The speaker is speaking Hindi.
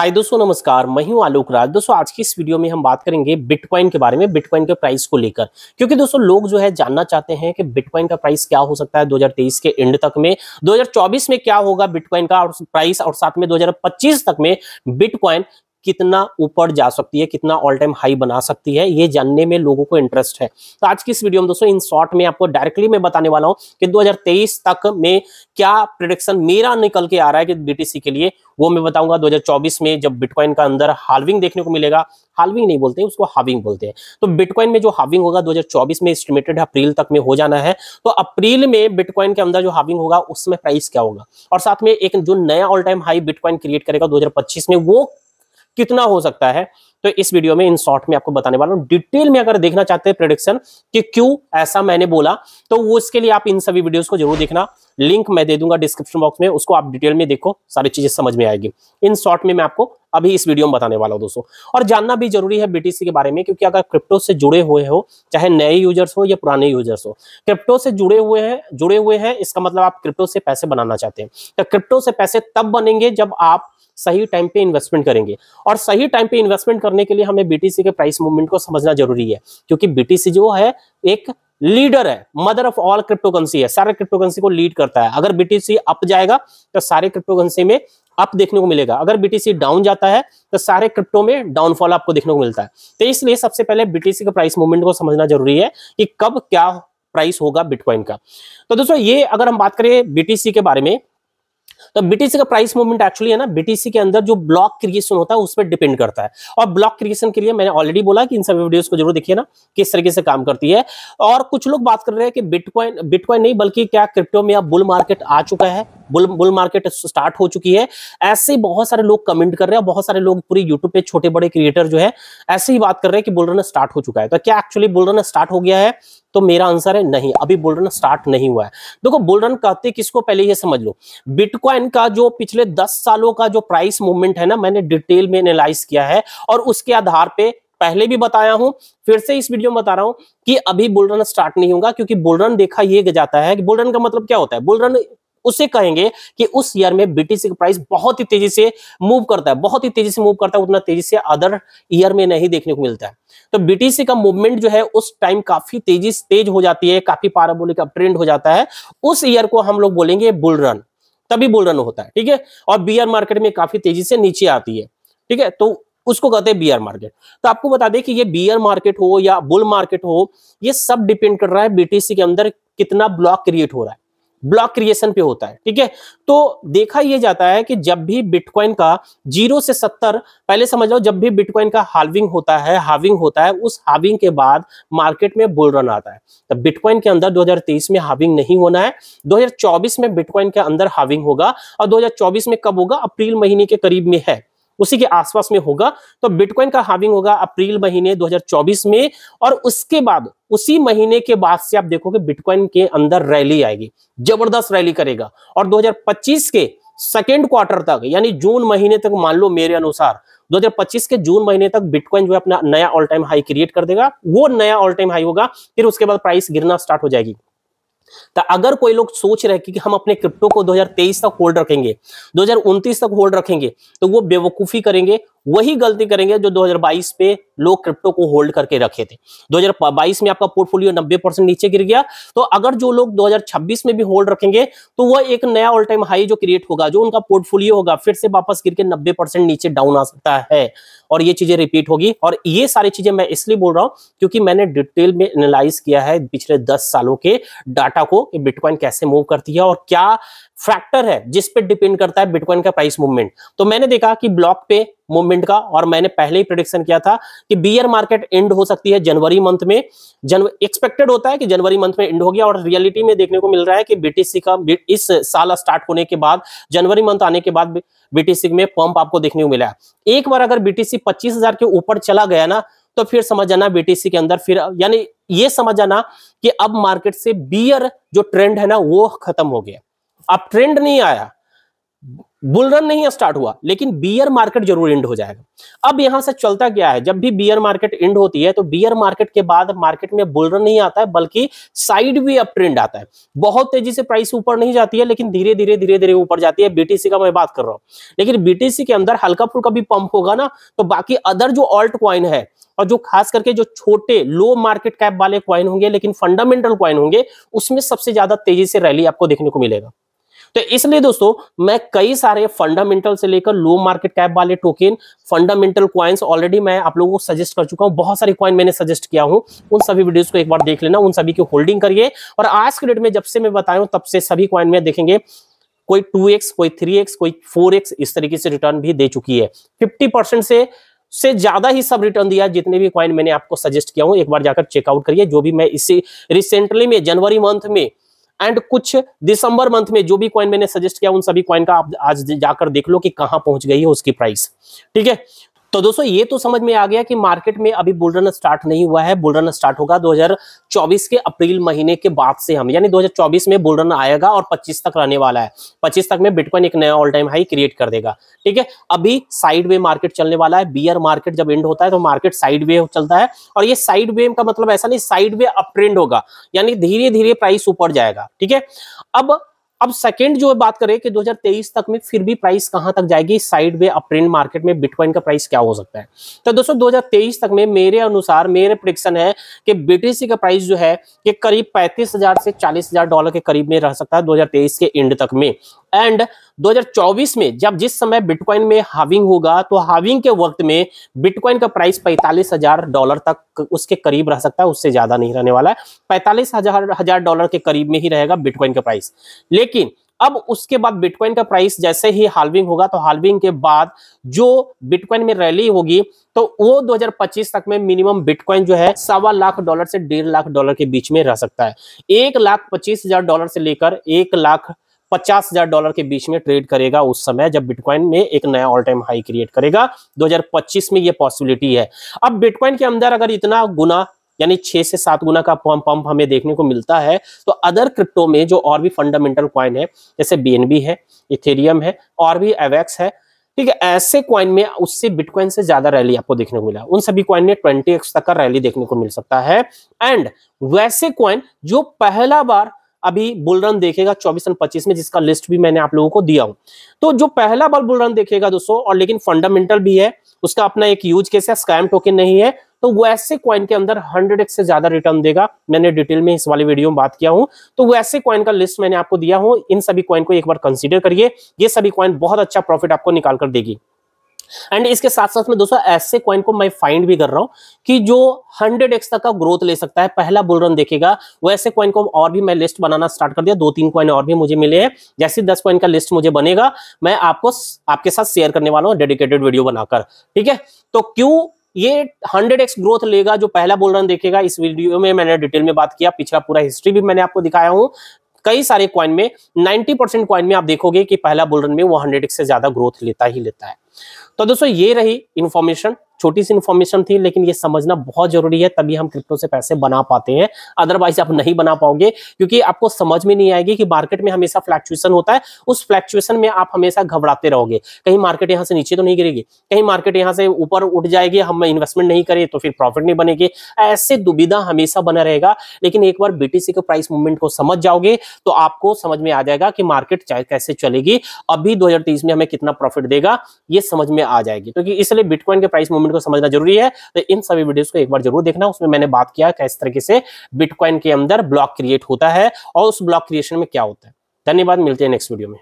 हाय दोस्तों, नमस्कार। मैं हूँ आलोक राज। दोस्तों, आज की इस वीडियो में हम बात करेंगे बिटकॉइन के बारे में बिटकॉइन के प्राइस को लेकर। क्योंकि, दोस्तों, लोग जो है जानना चाहते हैं कि बिटकॉइन का प्राइस क्या हो सकता है 2023 के एंड तक में। 2024 में क्या होगा बिटकॉइन का और प्राइस और साथ में 2025 तक में बिटकॉइन कितना ऊपर जा सकती है, कितना ऑल टाइम हाई बना सकती है, ये जानने में लोगों को इंटरेस्ट है। तो आज की इस वीडियो में दोस्तों, इन शॉर्ट में आपको डायरेक्टली मैं बताने वाला हूँ कि 2023 तक में क्या प्रिडिक्शन मेरा निकल के आ रहा है कि बीटीसी के लिए, वो मैं बताऊँगा। 2024 में जब बिटकॉइन का अंदर हार्विंग देखने को मिलेगा हार्विंग नहीं बोलते, उसको हाविंग बोलते हैं। तो बिटकॉइन में जो हाविंग होगा 2024 में एस्टिमेटेड अप्रैल तक में हो जाना है। तो अप्रैल में बिटकॉइन के अंदर जो हाविंग होगा, उसमें प्राइस क्या होगा? और साथ में एक जो नया all time high bitcoin create करेगा 2025 में, वो कितना हो सकता है? तो इस वीडियो में, इन शॉर्ट में आपको बताने वाला हूँ। डिटेल में अगर देखना चाहते हैं प्रोडिक्शन कि क्यों ऐसा मैंने बोला तो वो इसके लिए आप इन सभी वीडियोस को ज़रूर देखना। लिंक मैं दे दूँगा डिस्क्रिप्शन बॉक्स में, उसको आप डिटेल में देखो, सारी चीज़ें समझ में आएगी। इन शॉर्ट में मैं आपको अभी इस वीडियो में बताने वाला हूँ दोस्तों। और जानना भी ज़रूरी है बीटीसी के बारे में, क्योंकि अगर क्रिप्टो से जुड़े हुए हो, चाहे नए यूज़र्स हो या पुराने यूज़र्स हो क्रिप्टो से जुड़े हुए हैं, जुड़े हुए हैं, इसका मतलब आप क्रिप्टो से पैसे बनाना चाहते हैं। तो क्रिप्टो से पैसे तब बनेंगे जब आप सही टाइम पे इन्वेस्टमेंट करेंगे। और सही टाइम पे इन्वेस्टमेंट करने के लिए हमें बीटीसी के प्राइस मूवमेंट को समझना ज़रूरी है, क्योंकि बीटीसी जो है, एक लीडर है मदर ऑफ़ ऑल क्रिप्टोकरेंसी है, सारे क्रिप्टोकरेंसी को लीड करता है। अगर बीटीसी अप जाएगा तो सारे क्रिप्टोकरेंसी में अप देखने को मिलेगा। अगर बीटीसी डाउन जाता है तो सारे क्रिप्टो में डाउनफॉल आपको देखने को मिलता है। तो इसलिए सबसे पहले बीटीसी के प्राइस मूवमेंट को समझना ज़रूरी है कि कब क्या प्राइस होगा बिटकॉइन का। तो दोस्तों, ये अगर हम बात करें बीटीसी के बारे में तो बीटीसी का प्राइस मूवमेंट एक्चुअली है ना बीटीसी के अंदर जो ब्लॉक क्रिएशन होता है, उस पर डिपेंड करता है। और ब्लॉक क्रिएशन के लिए मैंने ऑलरेडी बोला कि इन सभी वीडियोस को ज़रूर देखिए ना, किस तरीके से काम करती है। और कुछ लोग बात कर रहे हैं कि बिटकॉइन बिटकॉइन नहीं, बल्कि क्या क्रिप्टो में अब बुल मार्केट आ चुका है। बुल बुल मार्केट स्टार्ट हो चुकी है। ऐसे बहुत सारे लोग कमेंट कर रहे हैं बहुत सारे लोग पूरी यूट्यूब पे छोटे बड़े क्रिएटर जो है, ऐसे ही बात कर रहे हैं कि बुल रन स्टार्ट हो चुका है। तो क्या एक्चुअली बुल रन स्टार्ट हो गया है? तो मेरा आंसर है नहीं। अभी बुल रन स्टार्ट नहीं हुआ है। देखो बुल रन कहते किसको? पहले ये समझ लो। बिटकॉइन का जो पिछले दस सालों का जो प्राइस मूवमेंट है ना, मैंने डिटेल में एनालाइज किया है और उसके आधार पे पहले भी बताया हूँ, फिर से इस वीडियो में बता रहा हूँ कि अभी बुल रन स्टार्ट नहीं होगा क्योंकि बुल रन देखा ये जाता है कि बुल रन का मतलब क्या होता है? बुल रन उसे कहेंगे कि उस ईयर में बीटीसी का प्राइस बहुत ही तेज़ी से मूव करता है, बहुत ही तेज़ी से मूव करता है, उतना तेज़ी से अदर ईयर में नहीं देखने को मिलता है। तो बीटीसी का मूवमेंट जो है, उस टाइम काफ़ी तेज़ी तेज हो जाती है, काफ़ी पाराबोलिक ट्रेंड हो जाता है। उस ईयर को हम लोग बोलेंगे बुल रन तभी बुल रन होता है, ठीक है? और बियर मार्केट में काफ़ी तेज़ी से नीचे आती है, ठीक है? तो उसको कहते हैं बियर मार्केट तो आपको बता दें कि ये बियर मार्केट हो या बुल मार्केट हो, ये सब डिपेंड कर रहा है बीटीसी के अंदर कितना ब्लॉक क्रिएट हो रहा है। ब्लॉक क्रिएशन पे होता है, ठीक है? तो देखा यह जाता है कि जब भी बिटकॉइन का ज़ीरो से सत्तर, पहले समझ लो जब भी बिटकॉइन का हार्विंग होता है हाविंग होता है, उस हाविंग के बाद मार्केट में बुल रन आता है। तो बिटकॉइन के अंदर 2023 में हाविंग नहीं होना है 2024 में बिटकॉइन के अंदर हाविंग होगा, और 2024 में कब होगा? अप्रैल महीने के करीब में है। उसी के आसपास में होगा। तो बिटकॉइन का हाविंग होगा अप्रैल महीने 2024 में और उसके बाद, उसी महीने के बाद से आप देखोगे बिटकॉइन के अंदर रैली आएगी, ज़बरदस्त रैली करेगा। और 2025 के सेकेंड क्वार्टर तक, यानी जून महीने तक मान लो मेरे अनुसार 2025 के जून महीने तक बिटकॉइन जो है अपना नया ऑल टाइम हाई क्रिएट कर देगा। वो नया ऑल टाइम हाई होगा, फिर उसके बाद प्राइस गिरना स्टार्ट हो जाएगी। तो अगर कोई लोग सोच रहे कि हम अपने क्रिप्टो को 2023 तक होल्ड रखेंगे 2029 तक होल्ड रखेंगे तो वो बेवकूफ़ी करेंगे वही गलती करेंगे जो 2022 पे लोग क्रिप्टो को होल्ड करके रखे थे। 2022 में आपका पोर्टफोलियो 90 परसेंट नीचे गिर गया। तो अगर जो लोग 2026 में भी होल्ड रखेंगे तो वह एक नया ऑल टाइम हाई जो क्रिएट होगा, जो उनका पोर्टफोलियो होगा, फिर से वापस गिर के नब्बे परसेंट नीचे डाउन आ सकता है और ये चीज़ें रिपीट होगी। और ये सारी चीज़ें मैं इसलिए बोल रहा हूँ क्योंकि मैंने डिटेल में एनालाइज किया है पिछले दस सालों के डाटा को बिटकॉइन कैसे मूव करती है और क्या फैक्टर है, जिस पे डिपेंड करता है बिटकॉइन का प्राइस मूवमेंट तो मैंने देखा कि ब्लॉक पे मूवमेंट का, और मैंने पहले ही प्रोडिक्शन किया था कि बीयर मार्केट एंड हो सकती है जनवरी मंथ में। जन एक्सपेक्टेड होता है कि जनवरी मंथ में एंड हो गया, और रियलिटी में देखने को मिल रहा है कि बीटीसी का, इस साल स्टार्ट होने के बाद, जनवरी मंथ आने के बाद बीटीसी में पंप आपको देखने को मिला एक बार अगर बीटीसी पच्चीस हज़ार के ऊपर चला गया ना तो फिर समझ जाना बीटीसी के अंदर फिर, यानी ये समझ जाना कि अब मार्केट से बियर जो ट्रेंड है ना, वो खत्म हो गया। अब ट्रेंड नहीं आया। बुलरन नहीं स्टार्ट हुआ, लेकिन बियर मार्केट ज़रूर इंड हो जाएगा। अब यहाँ से चलता क्या है? जब भी बियर मार्केट इंड होती है तो बियर मार्केट के बाद मार्केट में बुलरन नहीं आता है, बल्कि साइड वे अप ट्रेंड आता है। बहुत तेज़ी से प्राइस ऊपर नहीं जाती है, लेकिन धीरे धीरे धीरे धीरे ऊपर जाती है। बीटीसी का मैं बात कर रहा हूँ। लेकिन बीटीसी के अंदर हल्का फुल्का भी पंप होगा ना तो बाकी अदर जो ऑल्ट क्वाइन है, और जो खास करके जो छोटे लो मार्केट कैप वाले क्वाइन होंगे, लेकिन फंडामेंटल क्वाइन होंगे, उसमें सबसे ज़्यादा तेज़ी से रैली आपको देखने को मिलेगा। तो इसलिए दोस्तों, मैं कई सारे फंडामेंटल से लेकर लो मार्केट कैप वाले टोकन फंडामेंटल क्वाइंस ऑलरेडी मैं आप लोगों को सजेस्ट कर चुका हूँ। बहुत सारे क्वाइन मैंने सजेस्ट किया हूँ। उन सभी वीडियोस को एक बार देख लेना, उन सभी की होल्डिंग करिए। और आज के डेट में जब से मैं बताया तब से सभी क्वाइन में देखेंगे, कोई टू कोई थ्री कोई फोर इस तरीके से रिटर्न भी दे चुकी है। फिफ्टी से से ज़्यादा ही सब रिटर्न दिया जितने भी क्वाइन मैंने आपको सजेस्ट किया हूँ, एक बार जाकर चेकआउट करिए। जो भी मैं इसी रिसेंटली में, जनवरी मंथ में एंड कुछ दिसंबर मंथ में जो भी कॉइन मैंने सजेस्ट किया, उन सभी कॉइन का आप आज जाकर देख लो कि कहाँ पहुँच गई है उसकी प्राइस ठीक है? तो दोस्तों, ये तो समझ में आ गया कि मार्केट में अभी बुलरन स्टार्ट नहीं हुआ है। बुलरन स्टार्ट होगा 2024 के अप्रैल महीने के बाद से हम, यानी 2024 में बुलरन आएगा और 25 तक रहने वाला है। 25 तक में बिटकॉइन एक नया ऑल टाइम हाई क्रिएट कर देगा। ठीक है? अभी साइड वे मार्केट चलने वाला है। बियर मार्केट जब एंड होता है तो मार्केट साइड वे चलता है। और ये साइड वे का मतलब ऐसा नहीं साइड वे अप ट्रेंड होगा। यानी धीरे धीरे प्राइस ऊपर जाएगा। ठीक है? अब अब सेकंड जो बात करें कि 2023 तक में फिर भी प्राइस कहाँ तक जाएगी? साइड वे अपट्रेंड मार्केट में बिटकॉइन का प्राइस क्या हो सकता है? तो दोस्तों 2023 तक में मेरे अनुसार, मेरे प्रिडिक्शन है कि बीटीसी का प्राइस जो है, ये करीब पैंतीस हज़ार से चालीस डॉलर के करीब में रह सकता है 2023 के एंड तक में। एंड 2024 में जब जिस समय बिटकॉइन में हाविंग होगा तो हाविंग के वक्त में बिटकॉइन का प्राइस पैंतालीस हज़ार डॉलर तक उसके करीब रह सकता है, उससे ज़्यादा नहीं रहने वाला है। पैंतालीस हज़ार हज़ार डॉलर के करीब में ही रहेगा बिटकॉइन का प्राइस लेकिन अब उसके बाद बिटकॉइन का प्राइस जैसे ही हालविंग होगा तो हालविंग के बाद जो बिटकॉइन में रैली होगी तो वो 2025 तक में मिनिमम बिटकॉइन जो है, सवा लाख डॉलर से डेढ़ लाख डॉलर के बीच में रह सकता है। एक लाख पच्चीस हज़ार डॉलर से लेकर एक लाख पचास हज़ार डॉलर के बीच में ट्रेड करेगा उस समय, जब बिटकॉइन में एक नया ऑल टाइम हाई क्रिएट करेगा 2025 में ये पॉसिबिलिटी है। अब बिटकॉइन के अंदर अगर इतना गुना, यानी छह से सात गुना का पंप पंप हमें देखने को मिलता है तो अदर क्रिप्टो में जो और भी फंडामेंटल क्वाइन है, जैसे बीएनबी है इथेरियम है, और भी एवेक्स है, ठीक है, ऐसे क्वाइन में उससे बिटकॉइन से ज़्यादा रैली आपको देखने को मिला। उन सभी क्वाइन में ट्वेंटी एक्स तक का रैली देखने को मिल सकता है। एंड वैसे क्वाइन जो पहला बार अभी बुलरन देखेगा चौबीस और पच्चीस में, जिसका लिस्ट भी मैंने आप लोगों को दिया हूँ। तो जो पहला बार बुलरन देखेगा दोस्तों, और लेकिन फंडामेंटल भी है, उसका अपना एक यूज़ केस है स्कैम टोकन नहीं है तो वैसे क्वाइन के अंदर हंड्रेड एक्स से ज़्यादा रिटर्न देगा। मैंने डिटेल में इस वाले वीडियो में बात किया हूँ। तो वैसे क्वाइन का लिस्ट मैंने आपको दिया हूँ, इन सभी क्वाइन को एक बार कंसीडर करिए। ये सभी क्वाइन बहुत अच्छा प्रॉफिट आपको निकाल कर देगी। एंड इसके साथ साथ में दोस्तों, ऐसे क्वाइन को मैं फाइंड भी कर रहा हूँ कि जो 100 एक्स तक का ग्रोथ ले सकता है। पहला बुल रन देखेगा वैसे क्वाइन को और भी मैं लिस्ट बनाना स्टार्ट कर दिया। दो तीन क्वाइन और भी मुझे मिले हैं। जैसे दस क्वाइन का लिस्ट मुझे बनेगा, मैं आपको आपके साथ शेयर करने वाला हूँ डेडिकेटेड वीडियो बनाकर। ठीक है? तो क्यों ये 100x ग्रोथ लेगा जो पहला बुल रन देखेगा? इस वीडियो में मैंने डिटेल में बात किया, पिछला पूरा हिस्ट्री भी मैंने आपको दिखाया हूँ। कई सारे क्वाइन में 90 परसेंट क्वाइन में आप देखोगे कि पहला बुल रन में वो 100x से ज़्यादा ग्रोथ लेता ही लेता है। तो दोस्तों ये रही इंफॉर्मेशन छोटी सी इन्फॉर्मेशन थी, लेकिन ये समझना बहुत ज़रूरी है, तभी हम क्रिप्टो से पैसे बना पाते हैं। अदरवाइज़ आप नहीं बना पाओगे, क्योंकि आपको समझ में नहीं आएगी कि मार्केट में हमेशा फ्लैक्चुएशन होता है। उस फ्लैक्चुएशन में आप हमेशा घबराते रहोगे। कहीं मार्केट यहाँ से नीचे तो नहीं गिरेगी, कहीं मार्केट यहाँ से ऊपर उठ जाएगी, हम इन्वेस्टमेंट नहीं करें तो फिर प्रॉफिट नहीं बनेगी। ऐसे दुविधा हमेशा बना रहेगा, लेकिन एक बार बीटीसी के प्राइस मूवमेंट को समझ जाओगे तो आपको समझ में आ जाएगा कि मार्केट चाहे कैसे चलेगी। अभी दो हज़ार तीस में हमें कितना प्रॉफिट देगा, ये समझ में आ जाएगी। क्योंकि इसलिए बिटकॉइन के प्राइस मूवमेंट को समझना ज़रूरी है। तो इन सभी वीडियोस को एक बार ज़रूर देखना, उसमें मैंने बात किया किस तरीके से बिटकॉइन के अंदर ब्लॉक क्रिएट होता है और उस ब्लॉक क्रिएशन में क्या होता है। धन्यवाद, मिलते हैं नेक्स्ट वीडियो में।